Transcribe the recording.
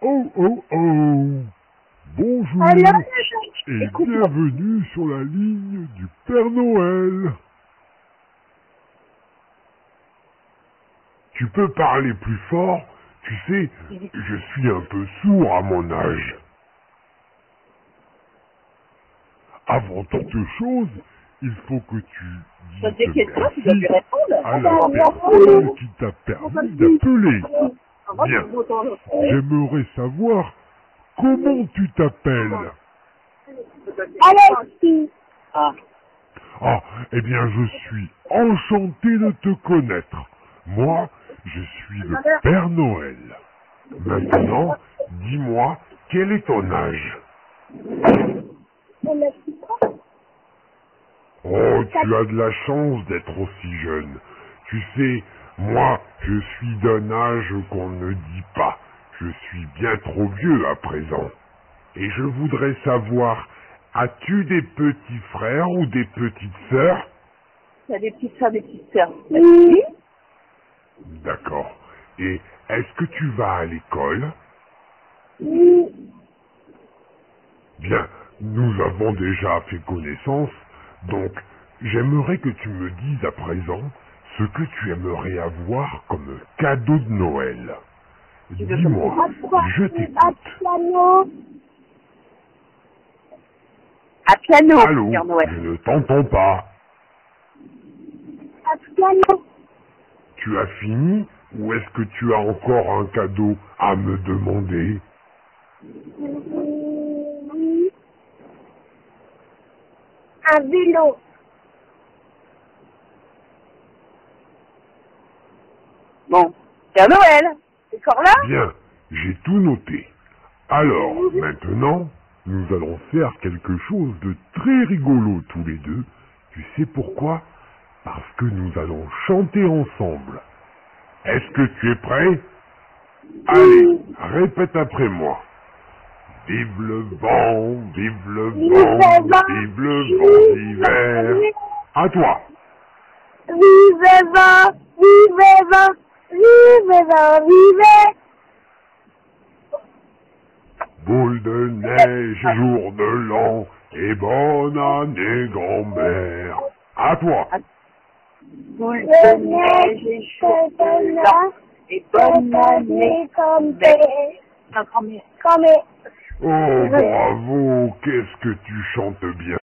Oh oh oh Bonjour Alors, et bienvenue sur la ligne du Père Noël. Tu peux parler plus fort Tu sais, je suis un peu sourd à mon âge. Avant toute chose, il faut que tu dises merci à la personne qui t'a permis d'appeler. Bien. J'aimerais savoir comment tu t'appelles. Alexis. Ah, Ah, eh bien, je suis enchanté de te connaître. Moi, je suis le Père Noël. Maintenant, dis-moi, quel est ton âge? Oh, tu as de la chance d'être aussi jeune. Tu sais, moi, je suis d'un âge qu'on ne dit pas. Je suis bien trop vieux à présent. Et je voudrais savoir, as-tu des petits frères ou des petites sœurs? Il y a des petites soeurs, des petites sœurs. Oui. D'accord. Et est-ce que tu vas à l'école? Bien, nous avons déjà fait connaissance, donc j'aimerais que tu me dises à présent ce que tu aimerais avoir comme cadeau de Noël. Dis-moi, je t'écoute. À piano, Allô, Père Noël. je ne t'entends pas. Tu as fini ou est-ce que tu as encore un cadeau à me demander? Un vélo. Bon, Père Noël, c'est encore là? Bien, j'ai tout noté. Alors, maintenant, nous allons faire quelque chose de très rigolo tous les deux. Tu sais pourquoi? Parce que nous allons chanter ensemble. Est-ce que tu es prêt? Allez, répète après moi. Vive le vent, vive le vent, vive le vent d'hiver. À toi. Vive vent, vive vent, Boule de neige, jour de l'an, et bonne année grand-mère. À toi. Boule de neige et chaud de l'an, et bonne année, grand-mère. des. Oh, bravo, qu'est-ce que tu chantes bien.